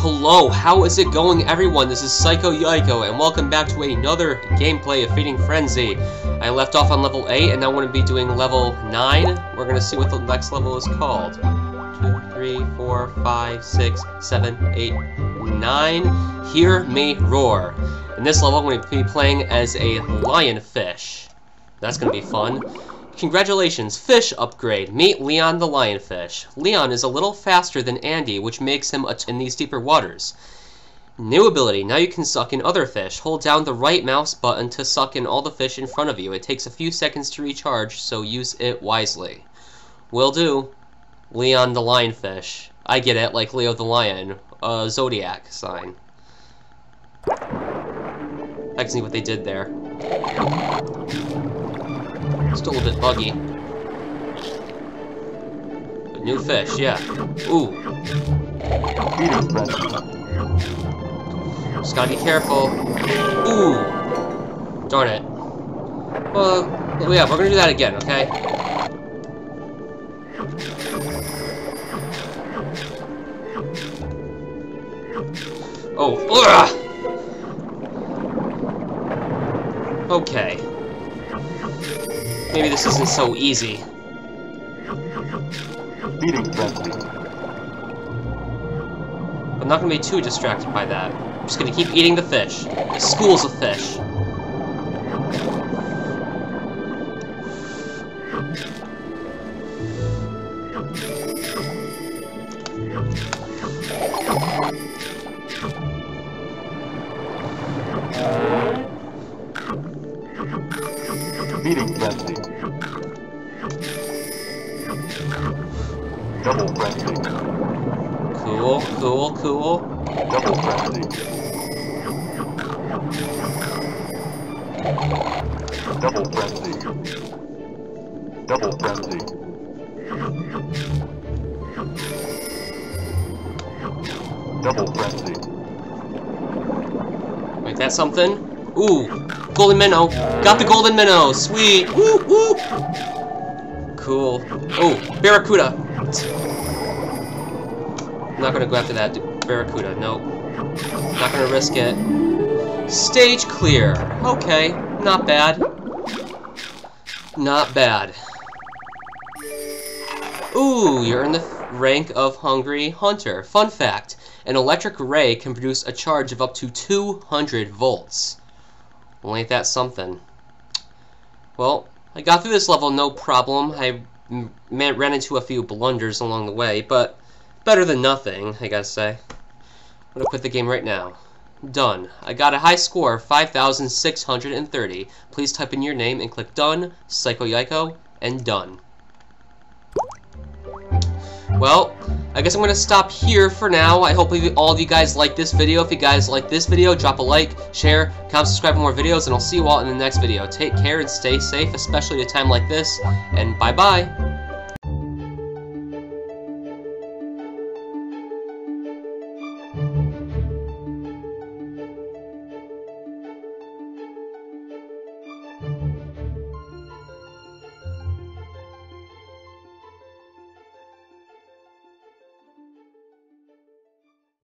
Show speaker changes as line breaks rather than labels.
Hello, how is it going everyone? This is Psycho Yajko, and welcome back to another gameplay of Feeding Frenzy. I left off on level 8, and now I'm going to be doing level 9. We're going to see what the next level is called. 2, 3, 4, 5, 6, 7, 8, 9. Hear me roar. In this level, I'm going to be playing as a lionfish. That's going to be fun. Congratulations, fish upgrade. Meet Leon the lionfish. Leon is a little faster than Andy, which makes him a in these deeper waters. New ability, now you can suck in other fish. Hold down the right mouse button to suck in all the fish in front of you. It takes a few seconds to recharge, so use it wisely. Will do. Leon the lionfish. I get it, like Leo the lion. Uh, zodiac sign. I can see what they did there. Still a bit buggy. But new fish, yeah. Ooh. Just gotta be careful. Ooh. Darn it. Well, yeah, we're gonna do that again, okay? Oh, ugh! Okay. Maybe this isn't so easy. I'm not gonna be too distracted by that. I'm just gonna keep eating the fish. The schools of fish.
Feeding frenzy. Double frenzy.
Cool, cool, cool.
Double frenzy. Double frenzy. Double frenzy. Double frenzy.
Wait, that's something? Ooh, golden minnow. Got the golden minnow. Sweet. Woo, woo. Cool. Oh, barracuda. I'm not gonna go after that barracuda. Nope. Not gonna risk it. Stage clear. Okay, not bad. Not bad. Ooh, you're in the rank of Hungry Hunter. Fun fact, an electric ray can produce a charge of up to 200 volts. Well, ain't that something? Well, I got through this level no problem. I ran into a few blunders along the way, but better than nothing, I gotta say. I'm gonna quit the game right now. Done. I got a high score of 5,630. Please type in your name and click Done, Psycho Yajko, and Done. Well, I guess I'm going to stop here for now. I hope all of you guys like this video. If you guys like this video, drop a like, share, comment, subscribe for more videos, and I'll see you all in the next video. Take care and stay safe, especially at a time like this, and bye-bye.